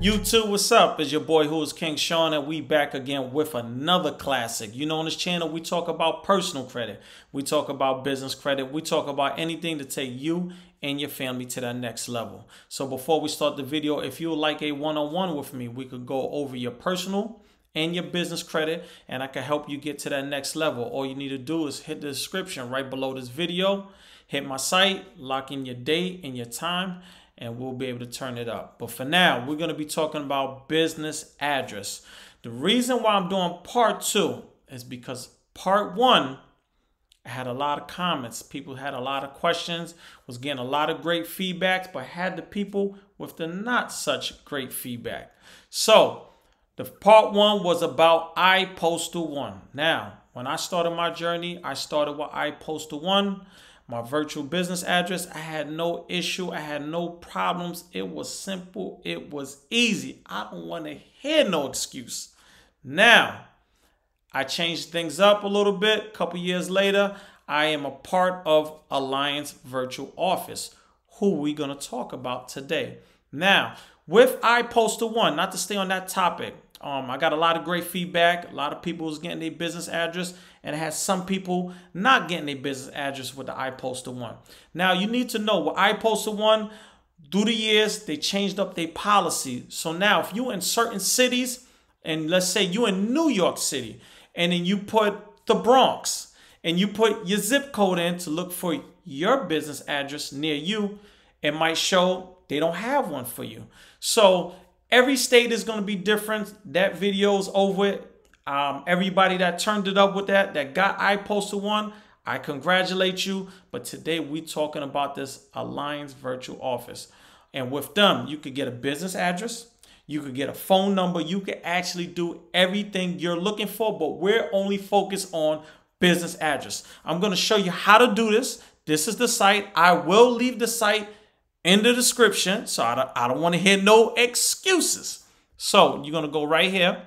YouTube, what's up? It's your boy who is King Shawn, and we back again with another classic. You know, on this channel, we talk about personal credit, we talk about business credit, we talk about anything to take you and your family to that next level. So before we start the video, if you would like a one-on-one with me, we could go over your personal and your business credit, and I can help you get to that next level. All you need to do is hit the description right below this video, hit my site, lock in your date and your time, and we'll be able to turn it up. But for now, we're going to be talking about business address. The reason why I'm doing part two is because part one, I had a lot of comments. People had a lot of questions, was getting a lot of great feedbacks, but had the people with the not such great feedback. So the part one was about iPostal One. Now, when I started my journey, I started with iPostal One my virtual business address. I had no issue. I had no problems. It was simple. It was easy. I don't want to hear no excuse. Now, I changed things up a little bit. A couple years later, I am a part of Alliance Virtual Office, who we going to talk about today. Now, with iPostal One, not to stay on that topic, um, I got a lot of great feedback. A lot of people was getting their business address, and it has some people not getting a business address with the iPostal One. Now you need to know with iPostal One, through the years they changed up their policy. So now if you in certain cities, and let's say you in New York City, and then you put the Bronx, and you put your zip code in to look for your business address near you, it might show they don't have one for you. So Every state is going to be different. That video's over. Um, everybody that turned it up with that, that got iPostal One, I congratulate you. But today we talking about this Alliance Virtual Office. And with them, you could get a business address. You could get a phone number. You could actually do everything you're looking for, but we're only focused on business address. I'm going to show you how to do this. This is the site. I will leave the site in the description. So I don't, I don't want to hear no excuses. So you're going to go right here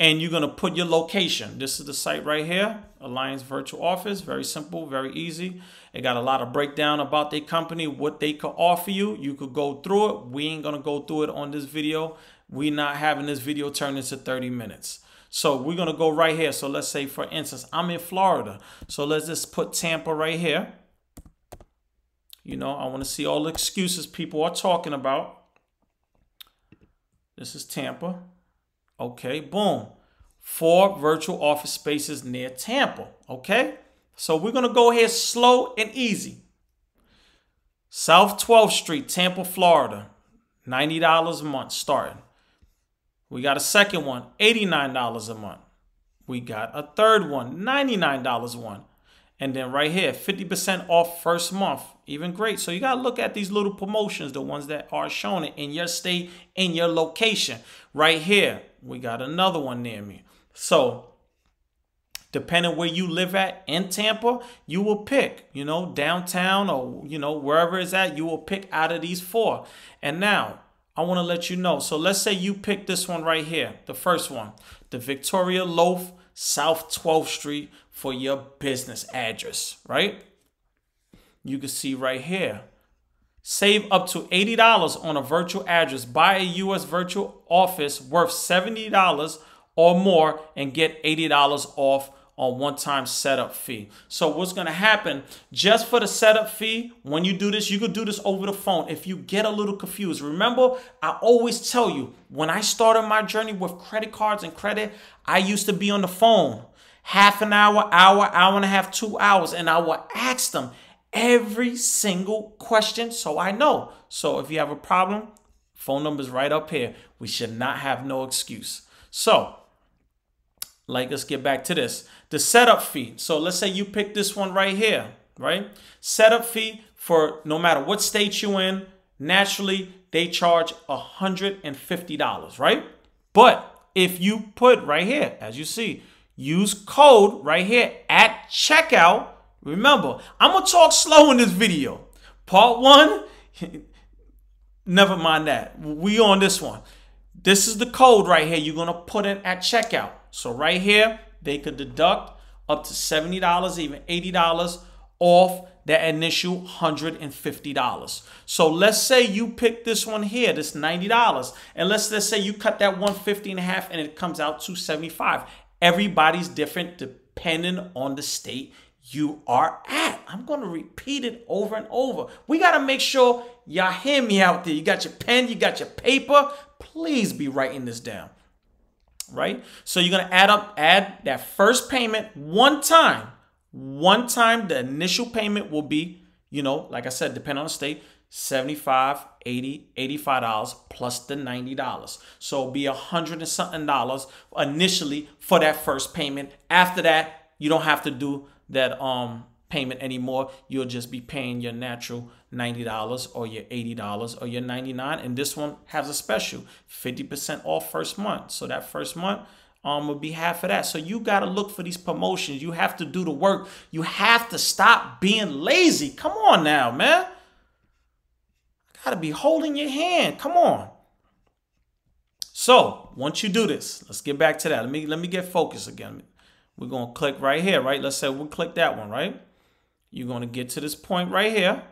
and you're going to put your location. This is the site right here, Alliance Virtual Office. Very simple, very easy. It got a lot of breakdown about their company, what they could offer you. You could go through it. We ain't going to go through it on this video. we not having this video turn into 30 minutes. So we're going to go right here. So let's say, for instance, I'm in Florida. So let's just put Tampa right here. You know, I want to see all the excuses people are talking about. This is Tampa. Okay, boom. Four virtual office spaces near Tampa. Okay, so we're going to go here slow and easy. South 12th Street, Tampa, Florida. $90 a month starting. We got a second one, $89 a month. We got a third one, $99 one. And then right here, 50% off first month. Even great. So you got to look at these little promotions, the ones that are shown in your state, in your location. Right here, we got another one near me. So depending where you live at in Tampa, you will pick, you know, downtown or, you know, wherever it's at, you will pick out of these four. And now I want to let you know. So let's say you pick this one right here, the first one, the Victoria Loaf South 12th Street for your business address, right? You can see right here. Save up to $80 on a virtual address. Buy a U.S. virtual office worth $70 or more and get $80 off on one-time setup fee. So what's to happen just for the setup fee, when you do this, you could do this over the phone. If you get a little confused, remember, I always tell you, when I started my journey with credit cards and credit, I used to be on the phone half an hour, hour, hour and a half, two hours, and I will ask them every single question so I know. So if you have a problem, phone number's right up here. We should not have no excuse. So like let's get back to this the setup fee so let's say you pick this one right here right setup fee for no matter what state you in naturally they charge $150 right but if you put right here as you see use code right here at checkout remember i'm gonna talk slow in this video. Part one never mind that. We on this one. This is the code right here. You're gonna put it at checkout. So right here, they could deduct up to $70, even $80 off that initial $150. So let's say you pick this one here, this $90, and let's let's say you cut that 150 in half and it comes out to 75. Everybody's different depending on the state you are at. I'm going to repeat it over and over. We got to make sure y'all hear me out there. You got your pen, you got your paper. Please be writing this down. Right? So you're going to add up add that first payment one time. One time the initial payment will be, you know, like I said, depending on the state, 75 80 85 dollars plus the 90 dollars so be a hundred and something dollars initially for that first payment after that you don't have to do that um payment anymore. You'll just be paying your natural $90 or your $80 or your 99 and this one has a special 50% off first month. So that first month um will be half of that. So you got to look for these promotions. You have to do the work. You have to stop being lazy. Come on now, man. I got to be holding your hand. Come on. So, once you do this, let's get back to that. Let me let me get focused again. We're going to click right here, right? Let's say we'll click that one, right? You're going to get to this point right here.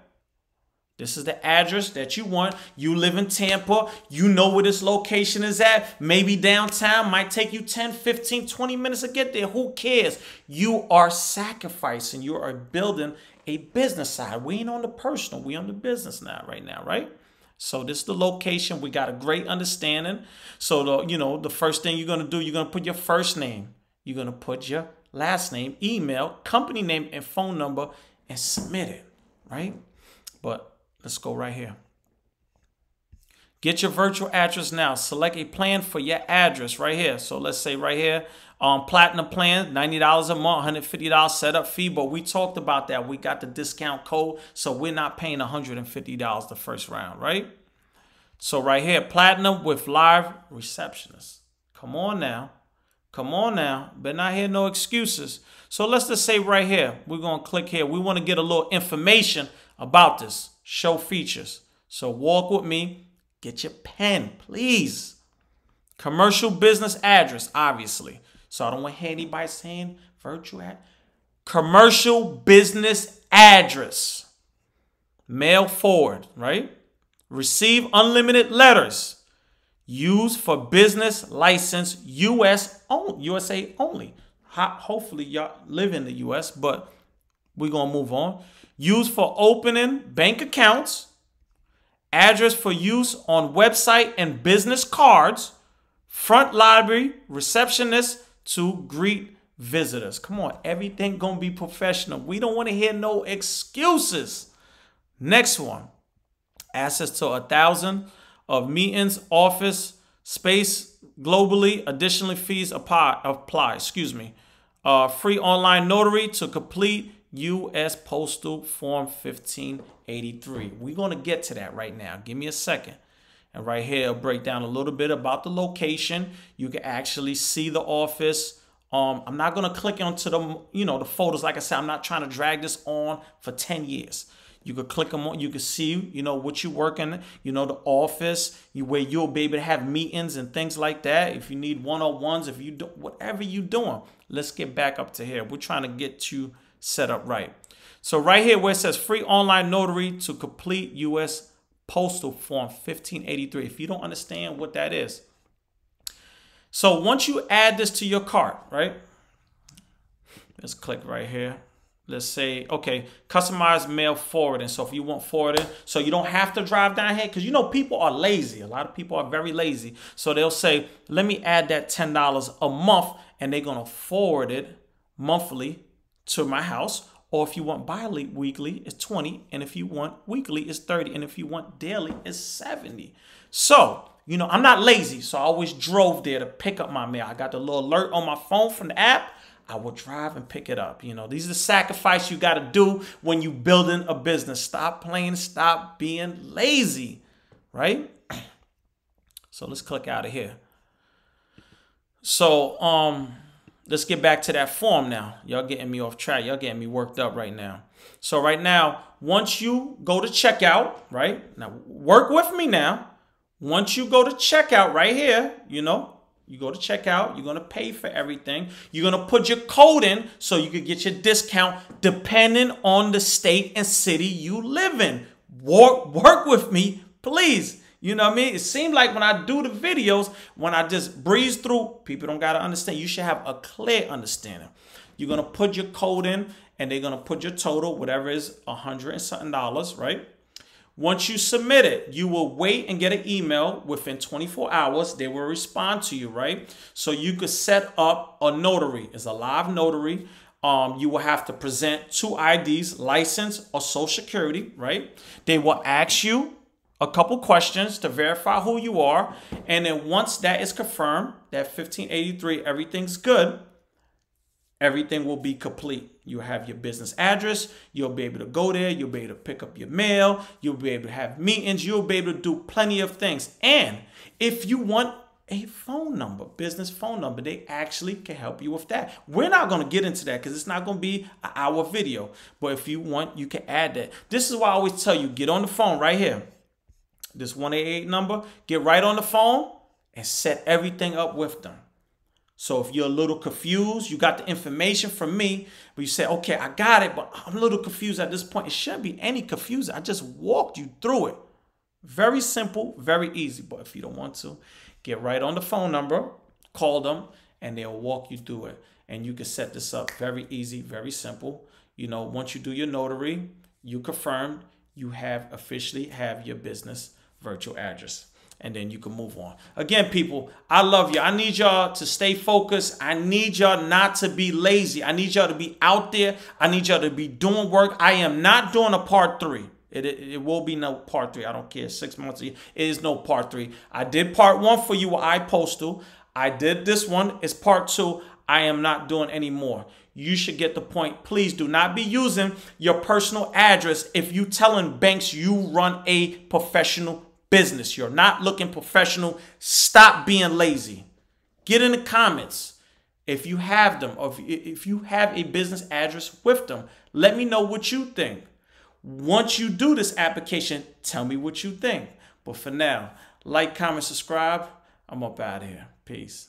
This is the address that you want. You live in Tampa. You know where this location is at. Maybe downtown might take you 10, 15, 20 minutes to get there. Who cares? You are sacrificing. You are building a business side. We ain't on the personal. We on the business now, right now, right? So this is the location. We got a great understanding. So the you know the first thing you're gonna do, you're gonna put your first name. You're going to put your last name, email, company name, and phone number and submit it, right? But let's go right here. Get your virtual address now. Select a plan for your address right here. So let's say right here, um, platinum plan, $90 a month, $150 setup fee. But we talked about that. We got the discount code. So we're not paying $150 the first round, right? So right here, platinum with live receptionist. Come on now. Come on now, but not hear no excuses. So let's just say right here, we're going to click here. We want to get a little information about this. Show features. So walk with me. Get your pen, please. Commercial business address, obviously. So I don't want anybody saying virtual ad. Commercial business address. Mail forward, right? Receive unlimited letters. Used for business license US only, USA only. Hopefully y'all live in the US, but we're going to move on. Used for opening bank accounts. Address for use on website and business cards. Front library, receptionist to greet visitors. Come on, everything going to be professional. We don't want to hear no excuses. Next one. Access to a thousand of meetings, office space globally. Additionally, fees apply. apply excuse me. Uh, free online notary to complete U.S. Postal Form 1583. We're going to get to that right now. Give me a second. And right here, I'll break down a little bit about the location. You can actually see the office. Um, I'm not going to click onto the, you know, the photos. Like I said, I'm not trying to drag this on for 10 years. You could click them on. You could see, you know, what you working. You know, the office. You where you'll be able to have meetings and things like that. If you need one on ones, if you do whatever you're doing. Let's get back up to here. We're trying to get you set up right. So right here where it says free online notary to complete U.S. Postal Form 1583. If you don't understand what that is. So once you add this to your cart, right? Let's click right here let's say, okay, customized mail forwarding. So if you want forwarding, so you don't have to drive down here, because you know people are lazy. A lot of people are very lazy. So they'll say, let me add that $10 a month, and they're gonna forward it monthly to my house. Or if you want bi-weekly, it's 20. And if you want weekly, it's 30. And if you want daily, it's 70. So, you know, I'm not lazy. So I always drove there to pick up my mail. I got the little alert on my phone from the app. I will drive and pick it up. You know, these are the sacrifice you got to do when you building a business. Stop playing, stop being lazy, right? So let's click out of here. So um let's get back to that form now. Y'all getting me off track. Y'all getting me worked up right now. So right now, once you go to checkout, right? Now work with me now. Once you go to checkout right here, you know, You go to checkout, you're gonna pay for everything. You're gonna put your code in so you can get your discount depending on the state and city you live in. Work, work with me, please. You know what I mean? It seemed like when I do the videos, when I just breeze through, people don't gotta understand. You should have a clear understanding. You're gonna put your code in and they're gonna put your total, whatever is a hundred and something dollars, right? Once you submit it, you will wait and get an email within 24 hours. They will respond to you, right? So you could set up a notary. It's a live notary. Um, you will have to present two IDs, license or social security, right? They will ask you a couple questions to verify who you are. And then once that is confirmed, that 1583, everything's good, everything will be complete. You'll have your business address. You'll be able to go there. You'll be able to pick up your mail. You'll be able to have meetings. You'll be able to do plenty of things. And if you want a phone number, business phone number, they actually can help you with that. We're not going to get into that because it's not going to be an hour video. But if you want, you can add that. This is why I always tell you, get on the phone right here. This 188 number, get right on the phone and set everything up with them. So if you're a little confused, you got the information from me, but you say, okay, I got it, but I'm a little confused at this point. It shouldn't be any confusion. I just walked you through it. Very simple, very easy. But if you don't want to, get right on the phone number, call them, and they'll walk you through it. And you can set this up very easy, very simple. You know, once you do your notary, you confirm you have officially have your business virtual address and then you can move on. Again, people, I love you. I need y'all to stay focused. I need y'all not to be lazy. I need y'all to be out there. I need y'all to be doing work. I am not doing a part three. It, it, it will be no part three. I don't care. Six months. It is no part three. I did part one for you I iPostal. I did this one. It's part two. I am not doing any more. You should get the point. Please do not be using your personal address if you telling banks you run a professional business. You're not looking professional. Stop being lazy. Get in the comments if you have them or if you have a business address with them. Let me know what you think. Once you do this application, tell me what you think. But for now, like, comment, subscribe. I'm up out of here. Peace.